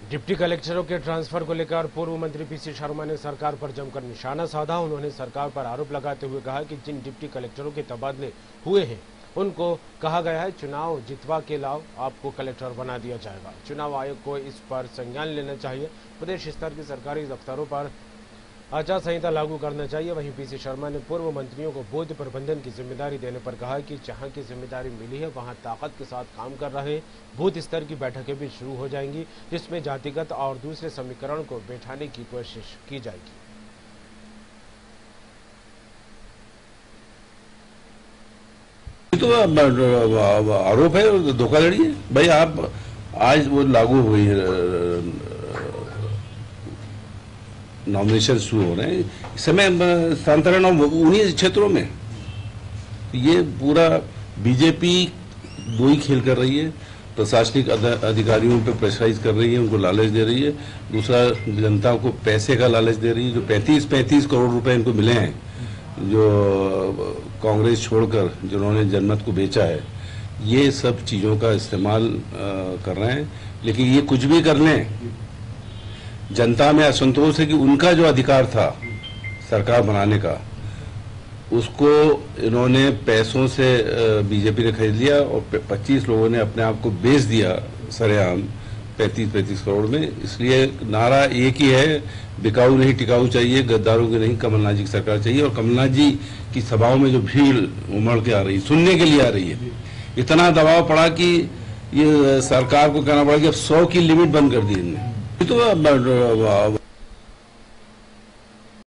Deputy कलेक्टरों के transfer को लेकर पूर्व मंत्री पीसी शर्मा ने सरकार पर जमकर निशाना साधा। उन्होंने सरकार पर आरोप लगाते हुए कहा कि जिन डिप्टी कलेक्टरों के तबादले हुए हैं, उनको कहा गया है चुनाव जितवा के लाओ, आपको कलेक्टर बना दिया जाएगा। चुनाव आयोग को इस पर संज्ञान लेना चाहिए। प्रदेश स्तर के सरकारी दफ्तरों पर आचार संहिता लागू करना चाहिए। वहीं पीसी शर्मा ने पूर्व मंत्रियों को बोध प्रबंधन की ज़िम्मेदारी देने पर कहा कि जहाँ की ज़िम्मेदारी मिली है, वहाँ ताकत के साथ काम कर रहे बूथ स्तर की बैठकें भी शुरू हो जाएँगी, जिसमें जातिगत और दूसरे समीकरण को बैठाने की कोशिश की जाएगी। तो आरोप है, धोखाधड़ी है? भाई आप आज वो लागू हुई नॉमिनेशन शुरू हो रहे हैं। इस समय स्थानांतरण उन्हीं क्षेत्रों में। ये पूरा बीजेपी दो ही खेल कर रही है। प्रशासनिक अधिकारियों पर प्रेशराइज कर रही है, उनको लालच दे रही है। दूसरा, जनता को पैसे का लालच दे रही है। जो 35 35 करोड़ रुपए इनको मिले हैं, जो कांग्रेस छोड़कर जिन्होंने जनमत को बेचा है, ये सब चीज़ों का इस्तेमाल कर रहे हैं। लेकिन ये कुछ भी कर लें जनता में असंतोष है कि उनका जो अधिकार था सरकार बनाने का, उसको इन्होंने पैसों से बीजेपी ने खरीद लिया और 25 लोगों ने अपने आप को बेच दिया सरेआम 35 35 करोड़ में। इसलिए नारा एक ही है, बिकाऊ नहीं टिकाऊ चाहिए, गद्दारों की नहीं, कमलनाथ जी की सरकार चाहिए और कमलनाथ जी की सभाओं में जो भीड़ उमड़ के आ रही, सुनने के लिए आ रही है। इतना दबाव पड़ा कि ये सरकार को कहना पड़ा कि अब सौ की लिमिट बंद कर दी इनने। तो